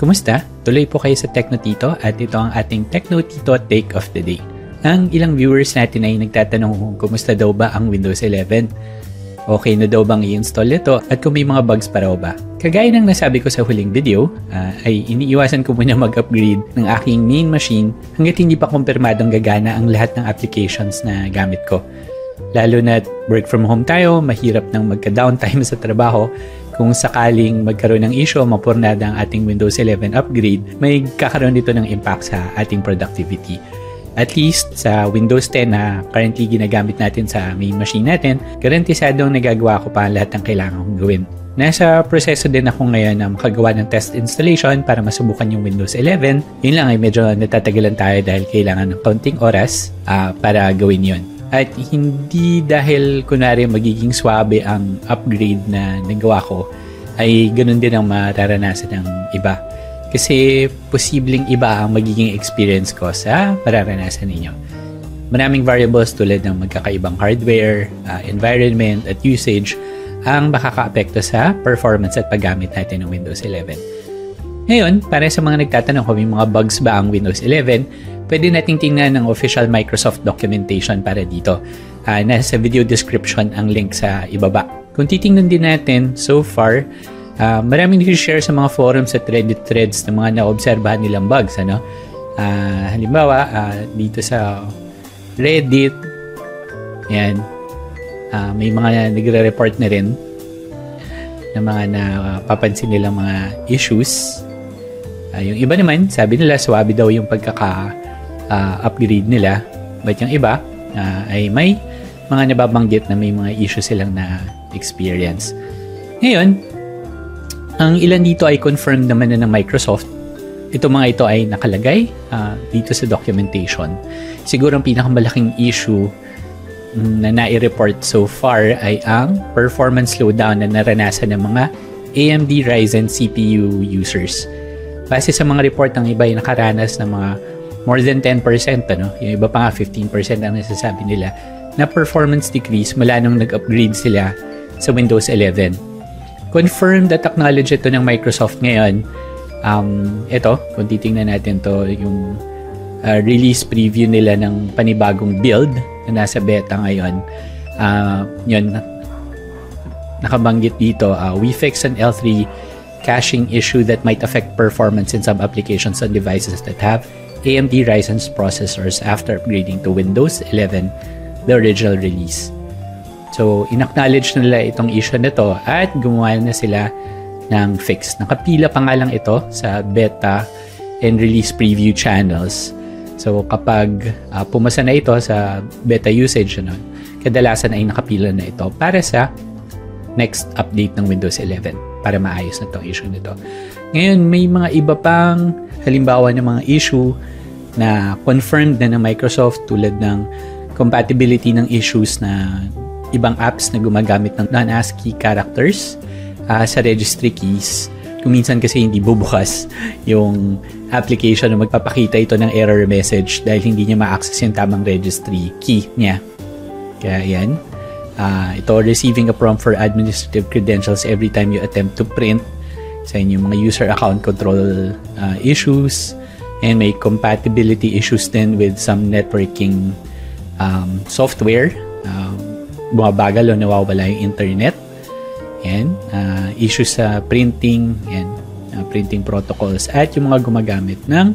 Kumusta? Tuloy po kayo sa Techno Tito at ito ang ating Techno Tito Take of the Day. Ang ilang viewers natin ay nagtatanong kung kumusta daw ba ang Windows 11. Okay na daw bang i-install ito at kung may mga bugs pa raw ba? Kagaya ng nasabi ko sa huling video, uh, ay iniiwasan ko muna mag-upgrade ng aking main machine hanggat hindi pa kumpirmadong gagana ang lahat ng applications na gamit ko. Lalo na work from home tayo, mahirap nang magka-downtime sa trabaho kung sakaling magkaroon ng issue o mapurnada ang ating Windows 11 upgrade, may kakaroon dito ng impact sa ating productivity. At least sa Windows 10 na currently ginagamit natin sa main machine natin, garantisadong nagagawa ko pa lahat ng kailangan kong gawin. Nasa proseso din ako ngayon na makagawa ng test installation para masubukan yung Windows 11. Yun lang ay medyo natatagalan tayo dahil kailangan ng kaunting oras uh, para gawin yun. At hindi dahil kunwari magiging swabe ang upgrade na nagawa ko, ay ganun din ang mararanasan ng iba. Kasi posibleng iba ang magiging experience ko sa mararanasan ninyo. Maraming variables tulad ng magkakaibang hardware, uh, environment, at usage ang makaka-apekto sa performance at paggamit natin ng Windows 11. Ngayon, para sa mga nagtatanong kung may mga bugs ba ang Windows 11, pwede nating tingnan ng official Microsoft documentation para dito. Uh, nasa video description ang link sa ibaba. Kung titingnan din natin, so far, uh, maraming nag-share sa mga forums at Reddit threads ng mga naobserbahan nilang bugs. Ano? Uh, halimbawa, uh, dito sa Reddit, yan, uh, may mga nagre-report na rin ng mga napapansin nilang mga issues. Uh, yung iba naman, sabi nila, swabe daw yung pagkaka uh, upgrade nila. But yung iba uh, ay may mga nababanggit na may mga issue silang na experience. Ngayon, ang ilan dito ay confirmed naman na ng Microsoft. Ito mga ito ay nakalagay uh, dito sa documentation. Siguro ang pinakamalaking issue na nai-report so far ay ang performance slowdown na naranasan ng mga AMD Ryzen CPU users. Base sa mga report ng iba ay nakaranas ng mga more than 10%, ano? yung iba pa nga 15% ang nasasabi nila, na performance decrease mula nung nag-upgrade sila sa Windows 11. Confirmed at acknowledge ito ng Microsoft ngayon. Um, ito, kung titingnan natin to yung uh, release preview nila ng panibagong build na nasa beta ngayon. Uh, yun, nakabanggit dito, uh, we fix an L3 caching issue that might affect performance in some applications on devices that have AMD Ryzen processors after upgrading to Windows 11, the original release. So, in-acknowledge nila itong issue na to at gumawa na sila ng fix. Nakapila pa nga lang ito sa beta and release preview channels. So, kapag uh, pumasa na ito sa beta usage, ano, kadalasan ay nakapila na ito para sa next update ng Windows 11 para maayos na itong issue nito. Ngayon, may mga iba pang halimbawa ng mga issue na confirmed na ng Microsoft tulad ng compatibility ng issues na ibang apps na gumagamit ng non-ASCII characters uh, sa registry keys. Kung minsan kasi hindi bubukas yung application na magpapakita ito ng error message dahil hindi niya ma-access yung tamang registry key niya. Kaya yan. Uh, ito, receiving a prompt for administrative credentials every time you attempt to print sa inyong mga user account control uh, issues and may compatibility issues din with some networking um, software. Um, bumabagal o nawawala yung internet. Yan. Uh, issues sa printing. Yan. Uh, printing protocols. At yung mga gumagamit ng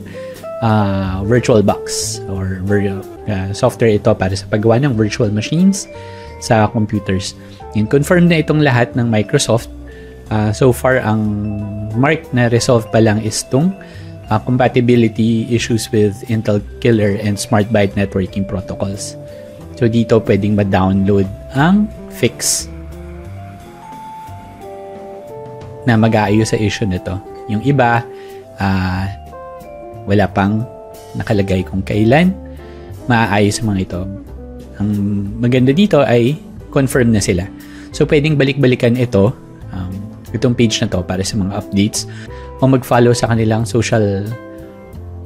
uh, VirtualBox or uh, software ito para sa paggawa ng virtual machines sa computers. And confirmed na itong lahat ng Microsoft Uh, so far, ang mark na resolve pa lang is itong uh, compatibility issues with Intel Killer and Smart Byte networking protocols. So dito pwedeng ma-download ang fix na mag-aayos sa issue nito. Yung iba, uh, wala pang nakalagay kung kailan maaayos mga ito. Ang maganda dito ay confirm na sila. So pwedeng balik-balikan ito um, itong page na to para sa mga updates o mag-follow sa kanilang social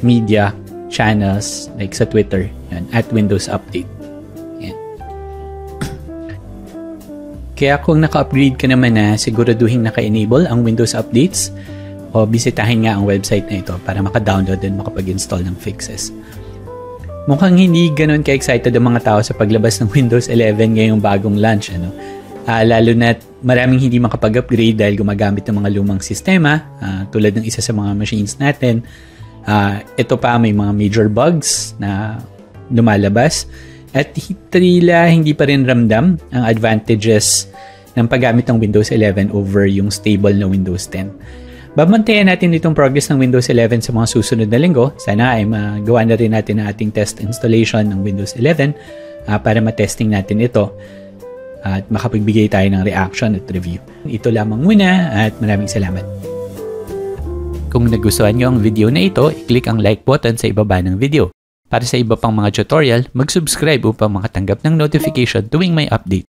media channels like sa Twitter yan, at Windows Update. Yan. Kaya kung naka-upgrade ka naman na siguraduhin naka-enable ang Windows Updates o bisitahin nga ang website na ito para maka-download and makapag-install ng fixes. Mukhang hindi ganun ka-excited ang mga tao sa paglabas ng Windows 11 ngayong bagong launch. Ano? Uh, lalo na maraming hindi makapag-upgrade dahil gumagamit ng mga lumang sistema uh, tulad ng isa sa mga machines natin. Uh, ito pa may mga major bugs na lumalabas at tila hindi pa rin ramdam ang advantages ng paggamit ng Windows 11 over yung stable na Windows 10. Babantayan natin itong progress ng Windows 11 sa mga susunod na linggo. Sana ay magawa na rin natin ang ating test installation ng Windows 11 uh, para matesting natin ito at makapagbigay tayo ng reaction at review. Ito lamang muna at maraming salamat. Kung nagustuhan nyo ang video na ito, i-click ang like button sa ibaba ng video. Para sa iba pang mga tutorial, mag-subscribe upang makatanggap ng notification tuwing may update.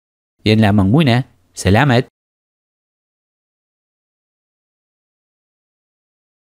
Yan lamang muna. Salamat!